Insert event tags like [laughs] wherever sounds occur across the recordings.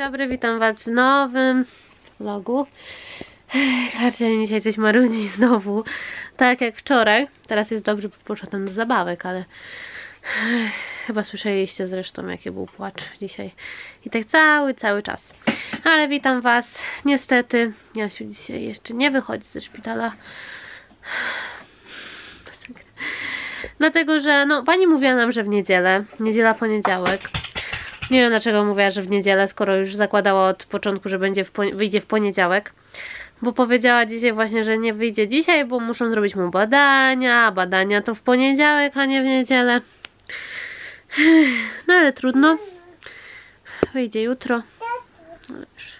dobry, witam was w nowym vlogu. Karcia dzisiaj coś marudzi znowu, tak jak wczoraj. Teraz jest dobrze, bo poszedłem do zabawek, ale chyba słyszeliście zresztą jaki był płacz dzisiaj. I tak cały, cały czas. Ale witam was. Niestety Jasiu dzisiaj jeszcze nie wychodzi ze szpitala. Dlatego, że no, pani mówiła nam, że w niedzielę, niedziela, poniedziałek. Nie wiem dlaczego mówiła, że w niedzielę, skoro już zakładała od początku, że będzie w wyjdzie w poniedziałek. Bo powiedziała dzisiaj właśnie, że nie wyjdzie dzisiaj, bo muszą zrobić mu badania, badania to w poniedziałek, a nie w niedzielę. No ale trudno. Wyjdzie jutro. Już,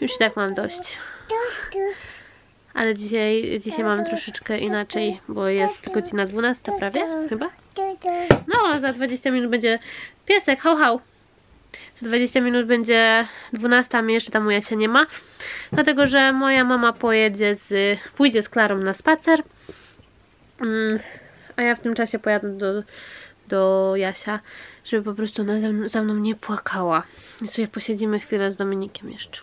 już i tak mam dość. Ale dzisiaj, dzisiaj mam troszeczkę inaczej, bo jest godzina 12 prawie, chyba? No, za 20 minut będzie piesek, hał, hał. Za 20 minut będzie 12, a mnie jeszcze tam moja się nie ma. Dlatego, że moja mama pojedzie z, pójdzie z Klarą na spacer. Mm, a ja w tym czasie pojadę do, do Jasia, żeby po prostu ona za mną, za mną nie płakała. I sobie posiedzimy chwilę z Dominikiem jeszcze.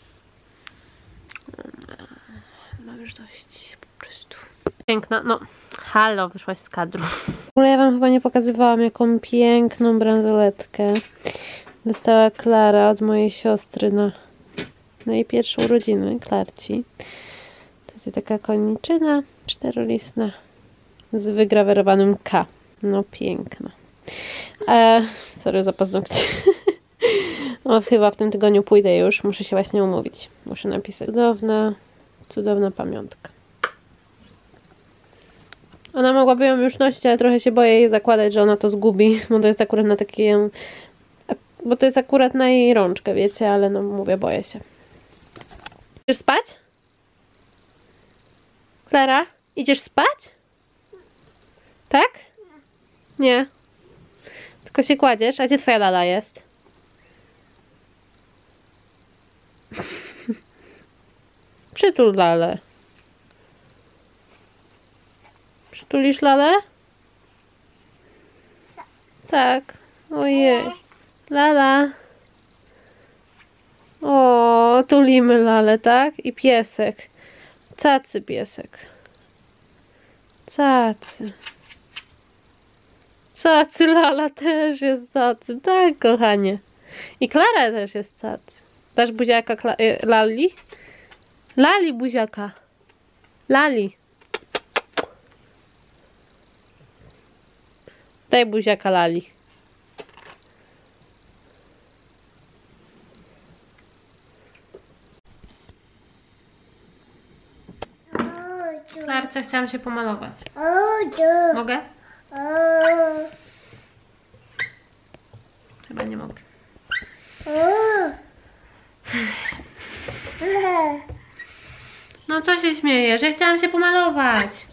Mam już dość po prostu. Piękna, no halo, wyszłaś z kadru. W ogóle ja wam chyba nie pokazywałam jaką piękną bransoletkę dostała Klara od mojej siostry na, na jej pierwszą urodzinę, Klarci. To jest taka koniczyna czterolistna z wygrawerowanym K. No piękna. E, sorry za paznokcie. [laughs] o, chyba w tym tygodniu pójdę już, muszę się właśnie umówić. Muszę napisać. Cudowna, cudowna pamiątka. Ona mogłaby ją już nosić, ale trochę się boję jej zakładać, że ona to zgubi, bo to jest akurat na takie bo to jest akurat na jej rączkę, wiecie, ale no mówię, boję się. Idziesz spać? Klara, idziesz spać? Tak? Nie. Tylko się kładziesz, a gdzie twoja lala jest? [laughs] Przytul lalę. Przytulisz lalę? Tak. Ojej. Lala. O, tulimy lalę, tak? I piesek. Cacy piesek. Cacy. Cacy Lala też jest cacy. Tak, kochanie. I Klara też jest cacy. Dasz buziaka Kla y, Lali? Lali buziaka. Lali. Daj buziaka Lali. Chciałam się pomalować. Mogę? Chyba nie mogę. No co się śmiejesz? Ja chciałam się pomalować.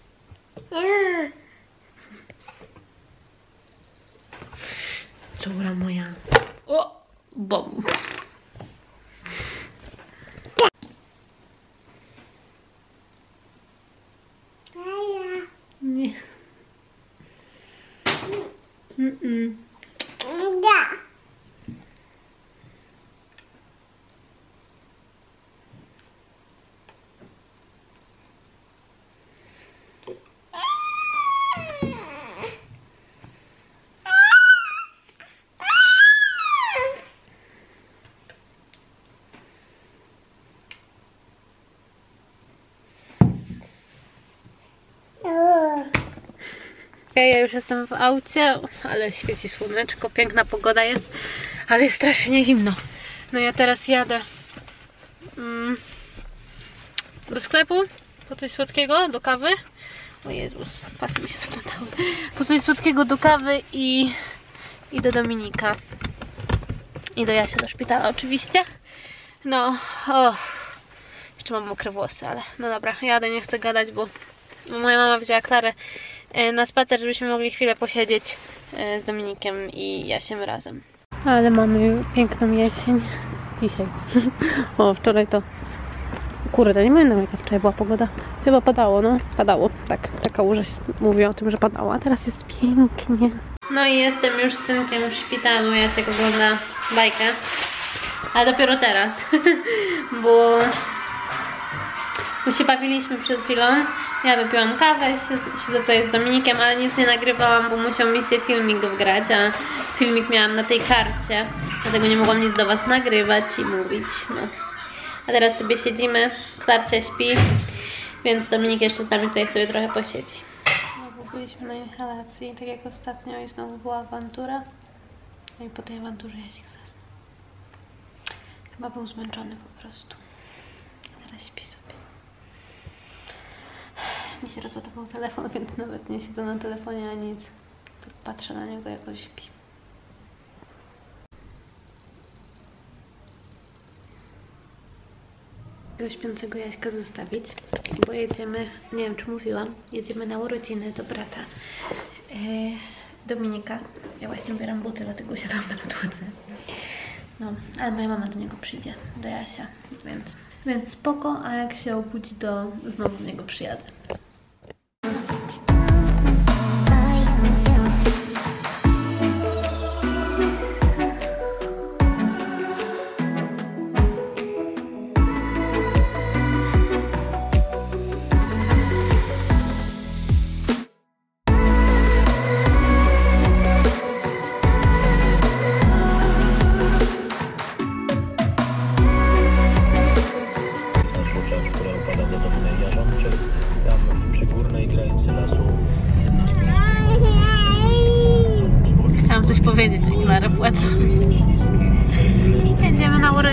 Córa moja. O! Bom. Nie. Mm -mm. Ja już jestem w aucie, ale świeci słoneczko, piękna pogoda jest, ale jest strasznie zimno. No ja teraz jadę mm, do sklepu po coś słodkiego, do kawy. O Jezus, pasy mi się splątały. Po coś słodkiego do kawy i, i do Dominika. I do Jasia do szpitala oczywiście. No, jeszcze mam mokre włosy, ale no dobra, jadę, nie chcę gadać, bo moja mama wzięła Klarę na spacer, żebyśmy mogli chwilę posiedzieć e, z Dominikiem i Jasiem razem. Ale mamy piękną jesień dzisiaj. [laughs] o, wczoraj to... Kurde, nie pamiętam jaka wczoraj była pogoda. Chyba padało, no. Padało, tak. Taka łuża mówi o tym, że padało, a teraz jest pięknie. No i jestem już z synkiem w szpitalu, Jacek ogląda bajkę. Ale dopiero teraz, [laughs] bo bo się bawiliśmy przed chwilą. Ja wypiłam kawę, siedzę- tutaj z Dominikiem, ale nic nie nagrywałam, bo musiał mi się filmik wgrać, a filmik miałam na tej karcie, dlatego nie mogłam nic do Was nagrywać i mówić. No. A teraz sobie siedzimy, Klarcia śpi, więc Dominik jeszcze z nami tutaj sobie trochę posiedzi. Znowu byliśmy na inhalacji, tak jak ostatnio i znowu była awantura. No i po tej awanturze Jasik zasnął. Chyba był zmęczony po prostu. Teraz śpi. Mi się rozładował telefon, [laughs] więc nawet nie siedzę na telefonie ani nic. Patrzę na niego, jak on śpi. Tego śpiącego Jaśka zostawić, bo jedziemy, nie wiem czy mówiłam, jedziemy na urodziny do brata e, Dominika. Ja właśnie ubieram buty, dlatego siadam na podłodze. No, ale moja mama do niego przyjdzie, do Jasia, więc, więc spoko, a jak się obudzi, to znowu do niego przyjadę.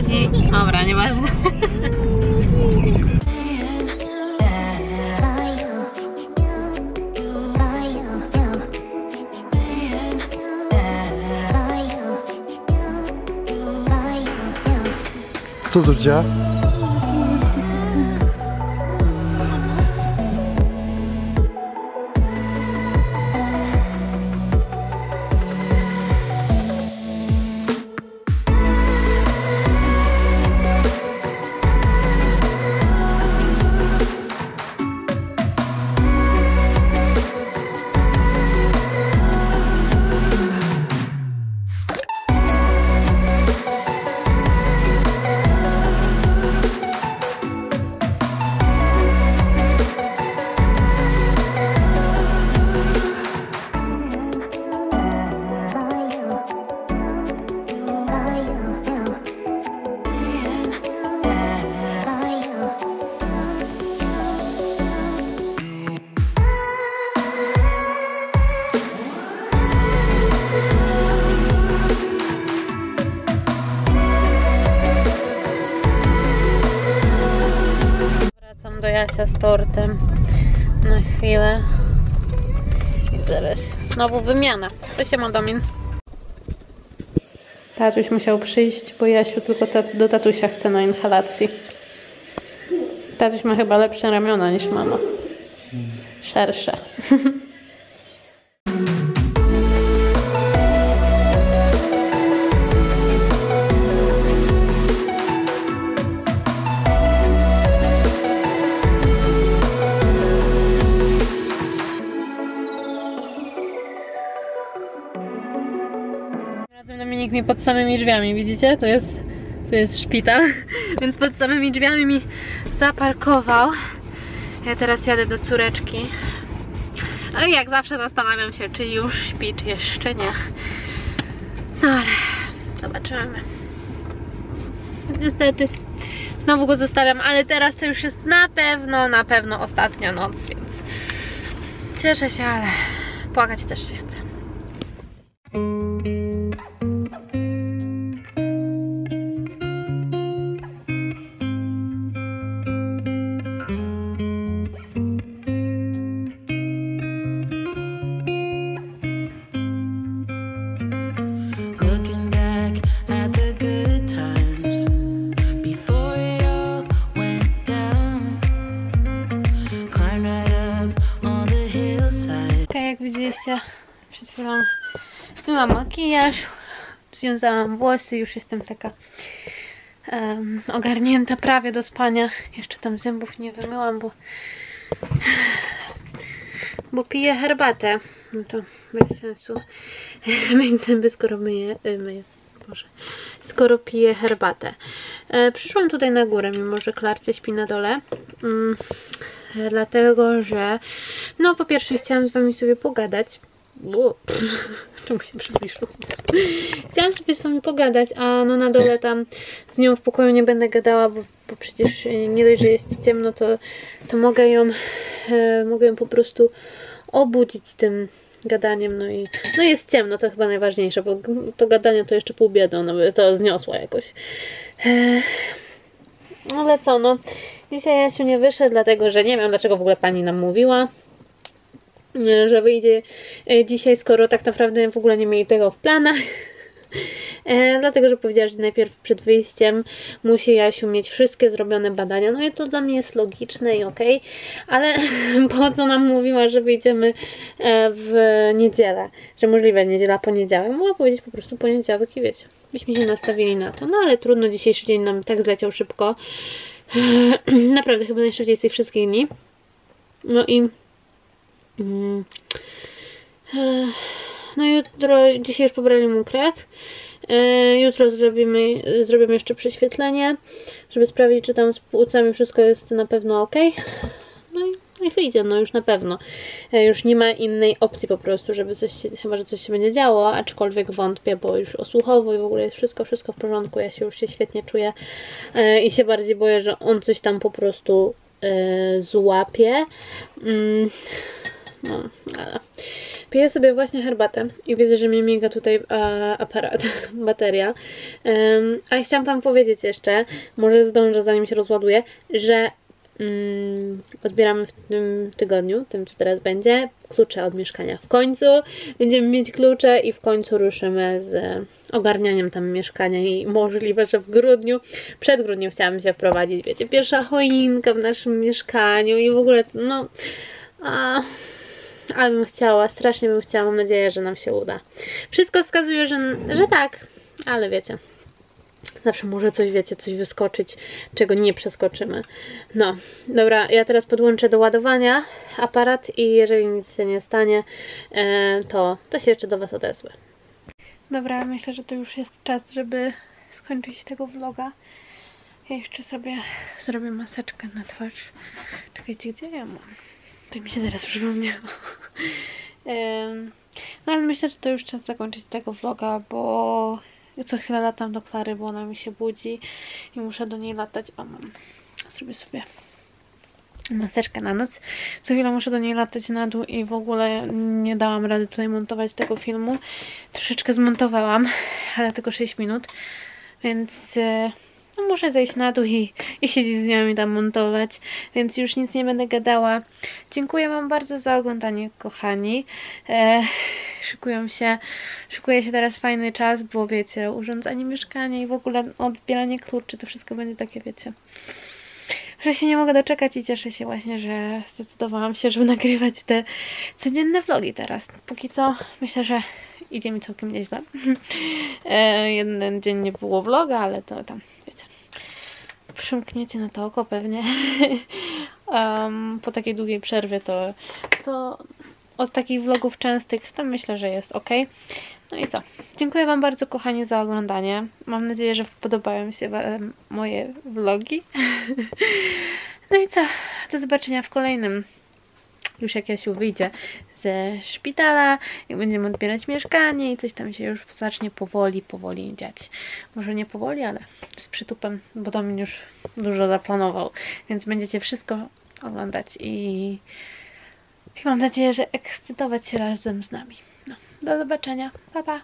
Urodziny. Dobra, nieważne. Co to dzieje? Z tortem na chwilę. I zaraz znowu wymiana. To się ma Domin. Tatuś musiał przyjść, bo Jasiu tylko do tatusia chce na inhalacji. Tatuś ma chyba lepsze ramiona niż mama. Szersze. [laughs] Dominik mi pod samymi drzwiami, widzicie? To jest, to jest szpital, [laughs] więc pod samymi drzwiami mi zaparkował. Ja teraz jadę do córeczki. No i jak zawsze zastanawiam się, czy już śpi, czy jeszcze nie. No ale zobaczymy. Niestety znowu go zostawiam, ale teraz to już jest na pewno, na pewno ostatnia noc, więc cieszę się, ale płakać też się chce. Widzieliście przed chwilą zdjęłam makijaż, związałam włosy, już jestem taka em, ogarnięta prawie do spania. Jeszcze tam zębów nie wymyłam, bo bo piję herbatę. No to bez sensu [laughs] myć zęby, skoro myję, y, myję. może, skoro piję herbatę. E, przyszłam tutaj na górę, mimo że Klarcie śpi na dole. Mm, dlatego, że no po pierwsze chciałam z wami sobie pogadać. O, [laughs] czemu się przybliżył? Chciałam sobie z wami pogadać, a no na dole tam z nią w pokoju nie będę gadała, bo, bo przecież e, nie dość, że jest ciemno, to, to mogę ją e, mogę ją po prostu obudzić tym gadaniem, no i no jest ciemno, to chyba najważniejsze, bo to gadanie to jeszcze pół biedą, no by to zniosła jakoś. E, ale co, no dzisiaj Jasiu nie wyszedł, dlatego że nie wiem dlaczego w ogóle pani nam mówiła, e, że wyjdzie e, dzisiaj, skoro tak naprawdę w ogóle nie mieli tego w planach. [laughs] E, dlatego, że powiedziała, że najpierw przed wyjściem musi Jasiu mieć wszystkie zrobione badania. No i to dla mnie jest logiczne i okej, ale [laughs] po co nam mówiła, że wyjdziemy e, w niedzielę, że możliwe niedziela, poniedziałek? Mogła powiedzieć po prostu poniedziałek i wiecie, byśmy się nastawili na to. No ale trudno, dzisiejszy dzień nam tak zleciał szybko. [clears throat] Naprawdę chyba najszybciej z tych wszystkich dni. No i... Mm, e, no jutro, dzisiaj już pobrali mu krew. E, Jutro zrobimy, zrobimy jeszcze prześwietlenie, żeby sprawdzić, czy tam z płucami wszystko jest na pewno ok. I, wyjdzie, no już na pewno. E, Już nie ma innej opcji po prostu, żeby coś się, chyba, że coś się będzie działo, aczkolwiek wątpię, bo już osłuchowo i w ogóle jest wszystko, wszystko w porządku. Ja się już się świetnie czuję e, i się bardziej boję, że on coś tam po prostu e, złapie. Mm, no, ale... Piję sobie właśnie herbatę i widzę, że mi miga tutaj e, aparat, [laughs] bateria. Em, a chciałam Wam powiedzieć jeszcze, może zdążę zanim się rozładuje, że odbieramy w tym tygodniu, tym co teraz będzie, klucze od mieszkania. W końcu będziemy mieć klucze i w końcu ruszymy z ogarnianiem tam mieszkania i możliwe, że w grudniu, przed grudniem chciałam się wprowadzić, wiecie, pierwsza choinka w naszym mieszkaniu i w ogóle, no... A, ale bym chciała, strasznie bym chciała, mam nadzieję, że nam się uda. Wszystko wskazuje, że, że tak, ale wiecie, zawsze może coś, wiecie, coś wyskoczyć, czego nie przeskoczymy. No, dobra, ja teraz podłączę do ładowania aparat i jeżeli nic się nie stanie, e, to, to się jeszcze do Was odezwę. Dobra, myślę, że to już jest czas, żeby skończyć tego vloga. Ja jeszcze sobie zrobię maseczkę na twarz. Czekajcie, gdzie ja mam? Tak mi się teraz przypomniało. [laughs] No ale myślę, że to już czas zakończyć tego vloga, bo co chwilę latam do Klary, bo ona mi się budzi i muszę do niej latać. O, mam. Zrobię sobie maseczkę na noc. Co chwilę muszę do niej latać na dół i w ogóle nie dałam rady tutaj montować tego filmu. Troszeczkę zmontowałam, ale tylko 6 minut, więc e, no muszę zejść na dół i, i siedzieć z nią i tam montować, więc już nic nie będę gadała. Dziękuję Wam bardzo za oglądanie, kochani. E, szykują się, szykuje się teraz fajny czas, bo wiecie, urządzanie mieszkania i w ogóle odbieranie kluczy, to wszystko będzie takie, wiecie, że się nie mogę doczekać i cieszę się właśnie, że zdecydowałam się, żeby [laughs] nagrywać te codzienne vlogi teraz. Póki co myślę, że idzie mi całkiem nieźle. [laughs] E, jeden dzień nie było vloga, ale to tam, wiecie, przymkniecie na to oko pewnie. [laughs] Em, po takiej długiej przerwie to, to od takich vlogów częstych to myślę, że jest ok. No i co? Dziękuję Wam bardzo kochani za oglądanie. Mam nadzieję, że podobają się Wam moje vlogi. [laughs] No i co? Do zobaczenia w kolejnym. Już jak Jasiu wyjdzie ze szpitala i będziemy odbierać mieszkanie i coś tam się już zacznie powoli, powoli dziać. Może nie powoli, ale z przytupem, bo Domin już dużo zaplanował, więc będziecie wszystko oglądać i, i mam nadzieję, że ekscytować się razem z nami. No, do zobaczenia. Pa, pa!